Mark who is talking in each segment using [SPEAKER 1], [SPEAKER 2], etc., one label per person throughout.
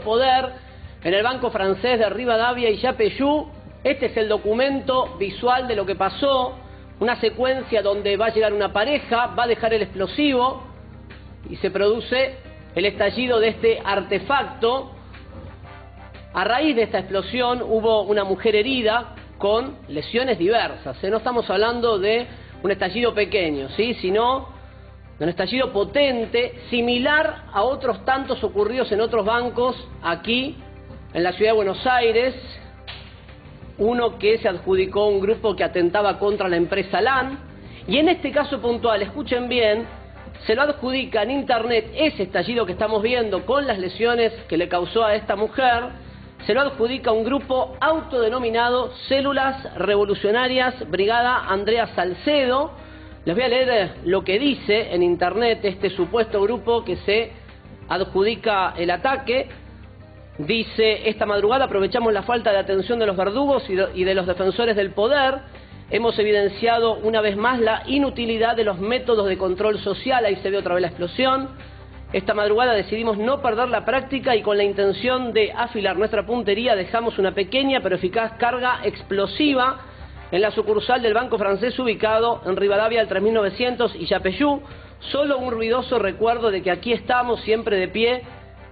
[SPEAKER 1] poder en el Banco Francés de Rivadavia y Yapeyú. Este es el documento visual de lo que pasó, una secuencia donde va a llegar una pareja, va a dejar el explosivo y se produce el estallido de este artefacto. A raíz de esta explosión hubo una mujer herida con lesiones diversas. ¿eh? No estamos hablando de un estallido pequeño, ¿sí? sino de un estallido potente, similar a otros tantos ocurridos en otros bancos aquí en la ciudad de Buenos Aires, uno que se adjudicó a un grupo que atentaba contra la empresa LAN, y en este caso puntual, escuchen bien, se lo adjudica en Internet ese estallido que estamos viendo con las lesiones que le causó a esta mujer, se lo adjudica un grupo autodenominado Células Revolucionarias Brigada Andrea Salcedo. Les voy a leer lo que dice en Internet este supuesto grupo que se adjudica el ataque. Dice, esta madrugada aprovechamos la falta de atención de los verdugos y de los defensores del poder. Hemos evidenciado una vez más la inutilidad de los métodos de control social. Ahí se ve otra vez la explosión. Esta madrugada decidimos no perder la práctica y con la intención de afilar nuestra puntería dejamos una pequeña pero eficaz carga explosiva en la sucursal del Banco Francés ubicado en Rivadavia al 3900 y Yapeyú. Solo un ruidoso recuerdo de que aquí estamos siempre de pie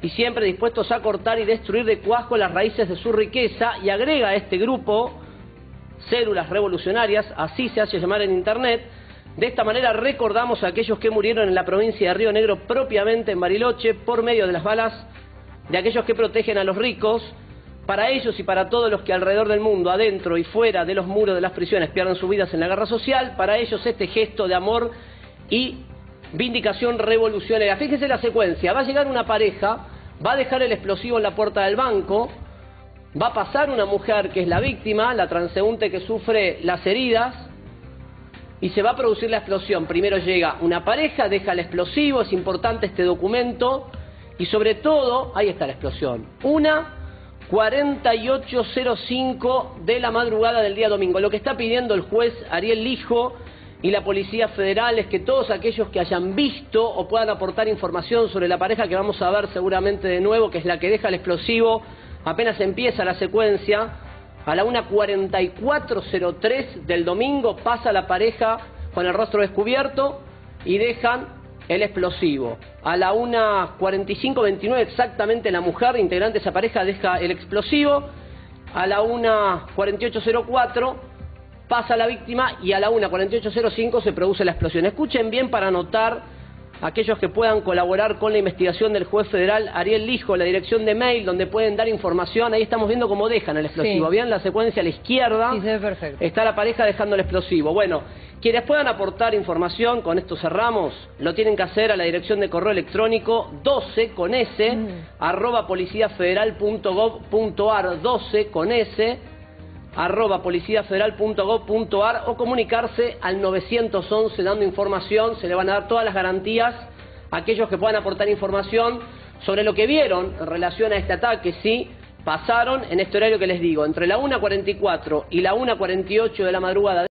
[SPEAKER 1] y siempre dispuestos a cortar y destruir de cuajo las raíces de su riqueza y agrega a este grupo células revolucionarias, así se hace llamar en Internet. De esta manera recordamos a aquellos que murieron en la provincia de Río Negro, propiamente en Bariloche, por medio de las balas de aquellos que protegen a los ricos. Para ellos y para todos los que alrededor del mundo, adentro y fuera de los muros de las prisiones, pierden sus vidas en la guerra social, para ellos este gesto de amor y vindicación revolucionaria. Fíjense la secuencia, va a llegar una pareja, va a dejar el explosivo en la puerta del banco, va a pasar una mujer que es la víctima, la transeúnte que sufre las heridas, y se va a producir la explosión. Primero llega una pareja, deja el explosivo, es importante este documento, y sobre todo, ahí está la explosión, una 48.05 de la madrugada del día domingo. Lo que está pidiendo el juez Ariel Lijo y la Policía Federal es que todos aquellos que hayan visto o puedan aportar información sobre la pareja que vamos a ver seguramente de nuevo, que es la que deja el explosivo, apenas empieza la secuencia, a la 1.4403 del domingo pasa la pareja con el rostro descubierto y dejan el explosivo. A la 1.4529 exactamente la mujer, integrante de esa pareja, deja el explosivo. A la 1.4804 pasa la víctima y a la 1.4805 se produce la explosión. Escuchen bien para anotar aquellos que puedan colaborar con la investigación del juez federal Ariel Lijo, la dirección de mail donde pueden dar información. Ahí estamos viendo cómo dejan el explosivo. Bien, la secuencia a la izquierda.
[SPEAKER 2] Sí, se ve perfecto.
[SPEAKER 1] Está la pareja dejando el explosivo. Bueno, quienes puedan aportar información, con esto cerramos, lo tienen que hacer a la dirección de correo electrónico 12 con S,
[SPEAKER 2] Mm.
[SPEAKER 1] arroba policiafederal.gov.ar 12 con S, arroba policiafederal.gov.ar o comunicarse al 911 dando información, se le van a dar todas las garantías a aquellos que puedan aportar información sobre lo que vieron en relación a este ataque, sí, pasaron en este horario que les digo, entre la 1.44 y la 1.48 de la madrugada.